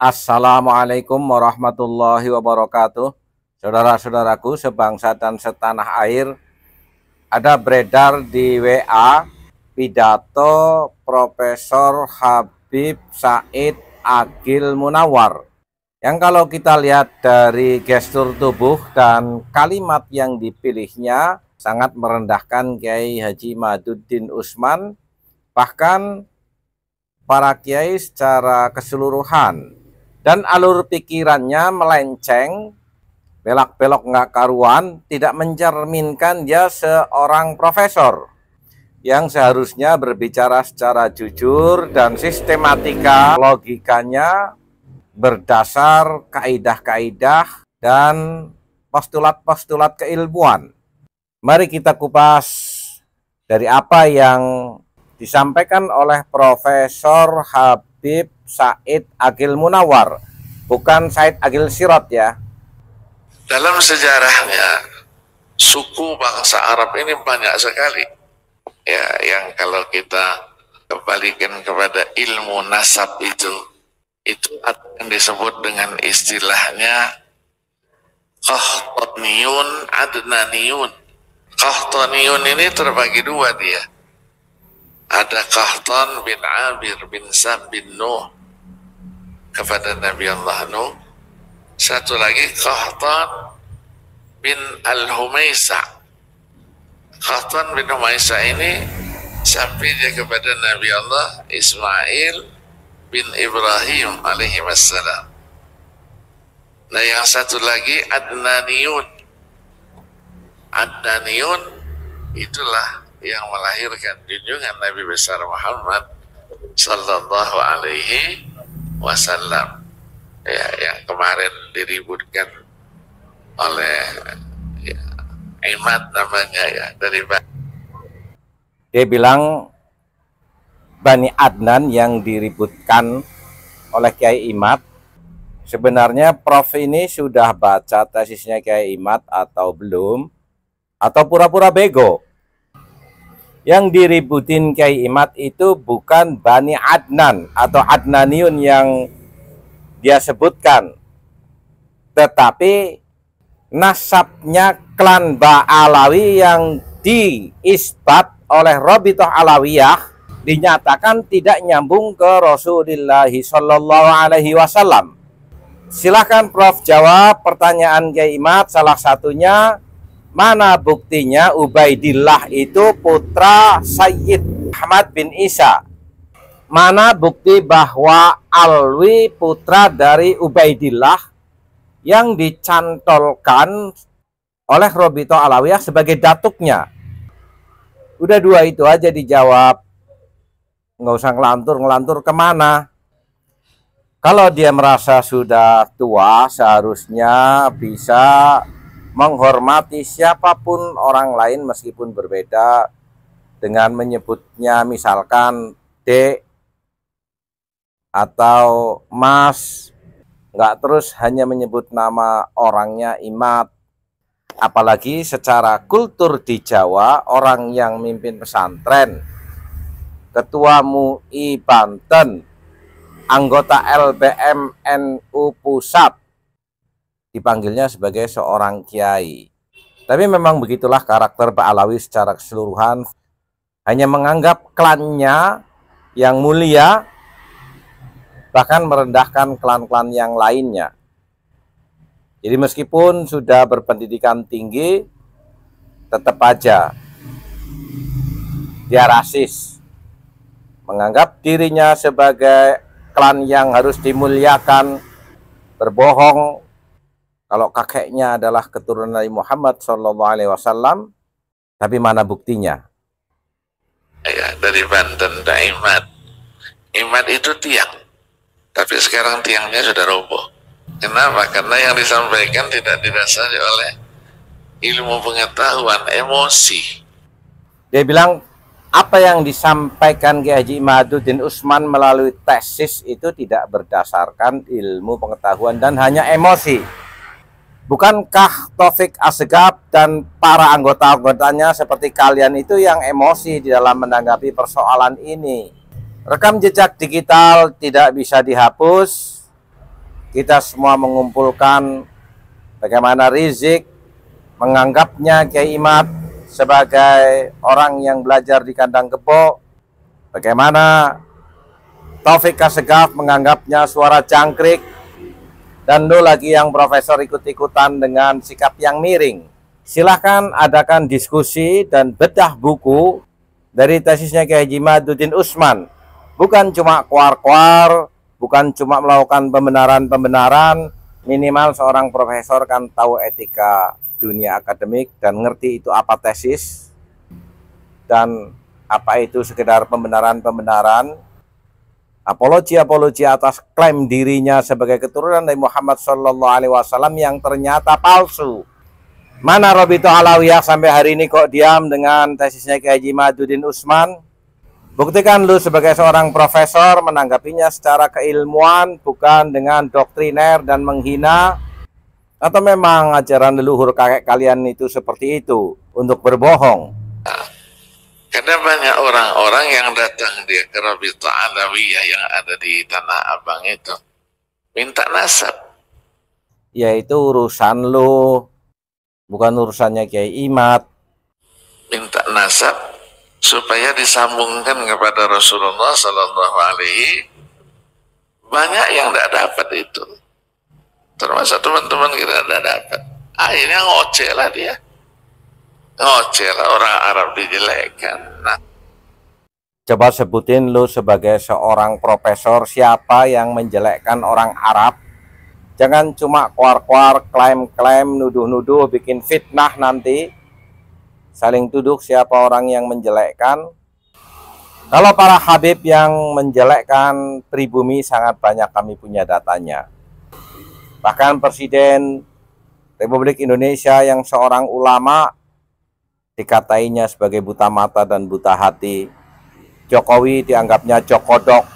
Assalamualaikum warahmatullahi wabarakatuh. Saudara-saudaraku sebangsa dan setanah air, ada beredar di WA pidato Profesor Habib Said Agil Munawar. Yang kalau kita lihat dari gestur tubuh dan kalimat yang dipilihnya sangat merendahkan Kiai Haji Maduddin Usman, bahkan para kiai secara keseluruhan dan alur pikirannya melenceng, belak-belok nggak karuan, tidak mencerminkan dia seorang profesor yang seharusnya berbicara secara jujur dan sistematika logikanya berdasar kaidah-kaidah dan postulat-postulat keilmuan. Mari kita kupas dari apa yang disampaikan oleh Profesor Habib Said Agil Munawar, bukan Said Agil Sirot ya. Dalam sejarahnya, suku bangsa Arab ini banyak sekali. Ya, yang kalau kita kembalikan kepada ilmu nasab itu, itu akan disebut dengan istilahnya Qahtoniun Adnaniun. Qahtoniun ini terbagi dua dia. Ada Qahton bin Abir bin Sam bin Nuh kepada Nabi Allah Nuh. Satu lagi Qahtan bin Al-Humaisa. Qahtan bin Humaisa ini sampai dia kepada Nabi Allah Ismail bin Ibrahim alaihi wassalam. Nah yang satu lagi Adnaniun. Adnaniun itulah yang melahirkan junjungan Nabi besar Muhammad sallallahu alaihi wasallam. Ya yang kemarin diributkan oleh ya, Imad namanya ya dari dia bilang Bani Adnan yang diributkan oleh Kiai Imad sebenarnya Prof ini sudah baca tesisnya Kiai Imad atau belum? Atau pura-pura bego yang diributin Kiai Imad itu bukan Bani Adnan atau Adnaniun yang dia sebutkan tetapi nasabnya klan Ba'alawi yang diisbat oleh Robitoh Alawiyah dinyatakan tidak nyambung ke Rasulullah Shallallahu Alaihi Wasallam. Silahkan Prof jawab pertanyaan Kiai Imad salah satunya Mana buktinya Ubaidillah itu putra Sayyid Ahmad bin Isa? Mana bukti bahwa Alwi putra dari Ubaidillah yang dicantolkan oleh Robito Alawiyah sebagai datuknya? Udah dua itu aja dijawab. Nggak usah ngelantur-ngelantur ke mana. Kalau dia merasa sudah tua, seharusnya bisa menghormati siapa pun orang lain meskipun berbeda dengan menyebutnya misalkan D atau Mas. Nggak terus hanya menyebut nama orangnya Imat apalagi secara kultur di Jawa orang yang mimpin pesantren ketua MUI Banten anggota LBM NU Pusat dipanggilnya sebagai seorang kiai. Tapi memang begitulah karakter Pak Alawi secara keseluruhan. Hanya menganggap klannya yang mulia, bahkan merendahkan klan-klan yang lainnya. Jadi meskipun sudah berpendidikan tinggi, tetap aja dia rasis. Menganggap dirinya sebagai klan yang harus dimuliakan, berbohong, kalau kakeknya adalah keturunan dari Muhammad Shallallahu Alaihi Wasallam, tapi mana buktinya? Ya, dari Banten dan Imad. Imad itu tiang, tapi sekarang tiangnya sudah roboh. Kenapa? Karena yang disampaikan tidak didasari oleh ilmu pengetahuan, emosi. Dia bilang apa yang disampaikan Ki Haji Imaduddin Usman melalui tesis itu tidak berdasarkan ilmu pengetahuan dan hanya emosi. Bukankah Taufik Asegab dan para anggota-anggotanya seperti kalian itu yang emosi di dalam menanggapi persoalan ini? Rekam jejak digital tidak bisa dihapus, kita semua mengumpulkan bagaimana Rizik menganggapnya Kiai Imad sebagai orang yang belajar di kandang kebo, bagaimana Taufik Kasegaf menganggapnya suara jangkrik, dan lo lagi yang profesor ikut-ikutan dengan sikap yang miring. Silahkan adakan diskusi dan bedah buku dari tesisnya Kiai Haji Maduddin Usman. Bukan cuma kuar-kuar, bukan cuma melakukan pembenaran-pembenaran, minimal seorang profesor kan tahu etika dunia akademik dan ngerti itu apa tesis dan apa itu sekedar pembenaran-pembenaran apologi-apologi atas klaim dirinya sebagai keturunan dari Muhammad Shallallahu Alaihi Wasallam yang ternyata palsu. Mana Robito Alawiyah sampai hari ini kok diam dengan tesisnya Kiai Haji Maduddin Usman? Buktikan lu sebagai seorang profesor menanggapinya secara keilmuan bukan dengan doktriner dan menghina atau memang ajaran leluhur kakek kalian itu seperti itu untuk berbohong? Karena banyak orang-orang yang datang di ke Rabita Alawiyah yang ada di Tanah Abang itu. Minta nasab. Ya itu urusan lu, bukan urusannya Kiai Imat. Minta nasab supaya disambungkan kepada Rasulullah Sallallahu Alaihi. Banyak yang tidak dapat itu. Termasuk teman-teman kita tidak dapat. Akhirnya ngoceh lah dia ngoceh lah orang Arab dijelekan nah coba sebutin lu sebagai seorang profesor siapa yang menjelekkan orang Arab jangan cuma kuar-kuar klaim-klaim nuduh-nuduh bikin fitnah nanti saling tuduh siapa orang yang menjelekkan. Kalau para Habib yang menjelekkan pribumi sangat banyak kami punya datanya. Bahkan Presiden Republik Indonesia yang seorang ulama dikatainya sebagai buta mata dan buta hati. Jokowi dianggapnya Jokodok.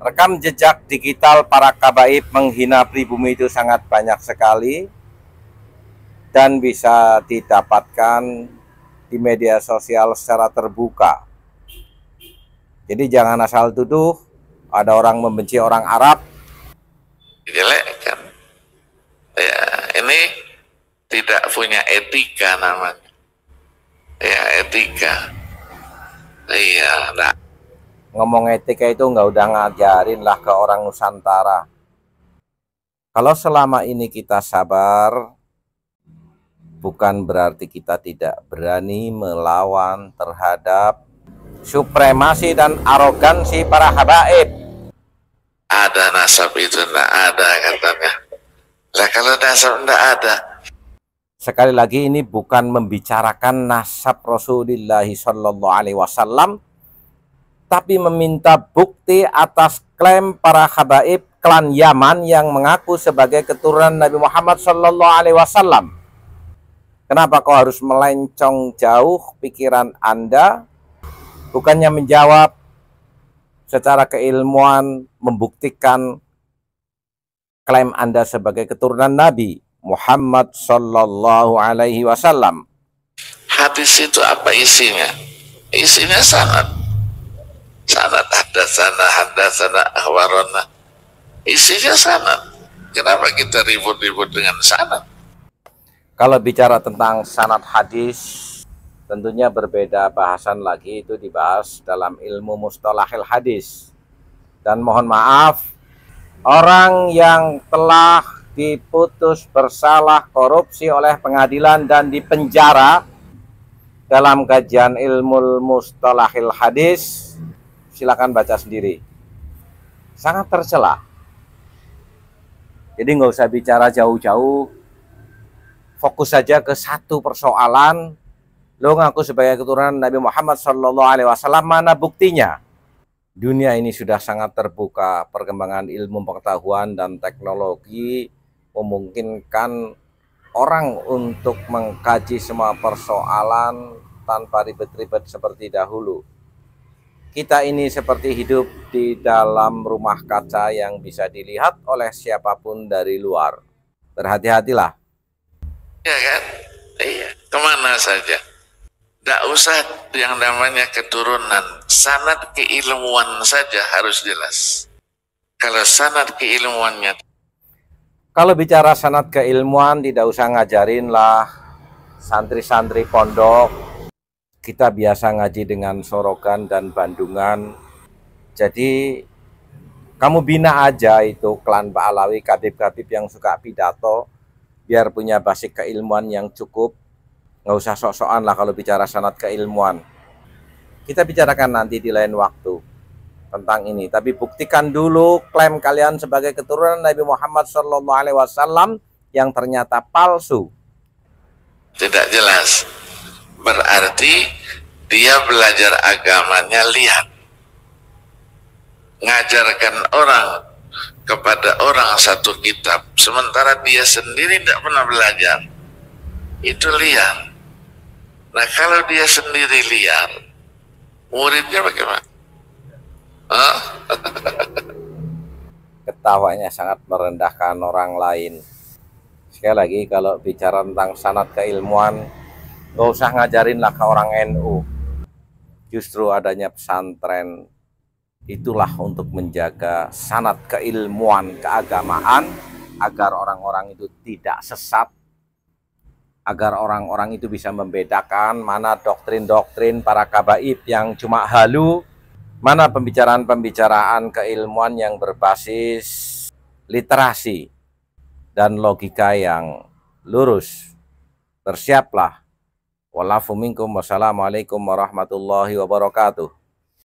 Rekam jejak digital para kabaib menghina pribumi itu sangat banyak sekali dan bisa didapatkan di media sosial secara terbuka. Jadi jangan asal tuduh ada orang membenci orang Arab. Dijelekkan. Ya, ini tidak punya etika namanya. Ya, etika. Iya, nah. Ngomong etika itu nggak udah ngajarin lah ke orang Nusantara. Kalau selama ini kita sabar, bukan berarti kita tidak berani melawan terhadap supremasi dan arogansi para habaib. Ada nasab itu tidak ada katanya. Lah kalau nasab tidak ada. Sekali lagi ini bukan membicarakan nasab Rasulullah Shallallahu Alaihi Wasallam, tapi meminta bukti atas klaim para habaib klan Yaman yang mengaku sebagai keturunan Nabi Muhammad Shallallahu Alaihi Wasallam Kenapa kau harus melencong jauh pikiran Anda? Bukannya menjawab secara keilmuan membuktikan klaim Anda sebagai keturunan Nabi Muhammad Sallallahu Alaihi Wasallam. Hadis itu apa isinya? Isinya sangat sangat ada sana ada sana ahwarona. Isinya sangat. Kenapa kita ribut-ribut dengan sanat? Kalau bicara tentang sanad hadis, tentunya berbeda bahasan lagi itu dibahas dalam ilmu mustalahil hadis. Dan mohon maaf, orang yang telah diputus bersalah korupsi oleh pengadilan dan dipenjara dalam kajian ilmu mustalahil hadis, silakan baca sendiri. Sangat tercela. Jadi nggak usah bicara jauh-jauh fokus saja ke satu persoalan lo ngaku sebagai keturunan Nabi Muhammad Shallallahu Alaihi Wasallam mana buktinya dunia ini sudah sangat terbuka perkembangan ilmu pengetahuan dan teknologi memungkinkan orang untuk mengkaji semua persoalan tanpa ribet-ribet seperti dahulu kita ini seperti hidup di dalam rumah kaca yang bisa dilihat oleh siapa pun dari luar berhati-hatilah Ya kan? Iya, ke mana saja. Tidak usah yang namanya keturunan. Sanat keilmuan saja harus jelas. kalau sanat keilmuannya kalau bicara sanat keilmuan tidak usah ngajarin lah. Santri-santri pondok kita biasa ngaji dengan sorogan dan bandungan. Jadi kamu bina aja itu klan Pak Alawi kadip-kadip yang suka pidato biar punya basic keilmuan yang cukup. Nggak usah sok-sokan lah kalau bicara sanat keilmuan. Kita bicarakan nanti di lain waktu tentang ini. Tapi buktikan dulu klaim kalian sebagai keturunan Nabi Muhammad Shallallahu Alaihi Wasallam yang ternyata palsu. Tidak jelas. Berarti dia belajar agamanya lihat. Ngajarkan orang kepada orang satu kitab, sementara dia sendiri tidak pernah belajar. Itu liar. Nah kalau dia sendiri liar, muridnya bagaimana? Ketawanya sangat merendahkan orang lain. Sekali lagi kalau bicara tentang sanat keilmuan, gak usah ngajarin lah ke orang NU. Justru adanya pesantren itulah untuk menjaga sanat keilmuan keagamaan agar orang-orang itu tidak sesat agar orang-orang itu bisa membedakan mana doktrin-doktrin para kabaib yang cuma halu mana pembicaraan-pembicaraan keilmuan yang berbasis literasi dan logika yang lurus. Bersiaplah. Wallahuminkum wassalamualaikum warahmatullahi wabarakatuh.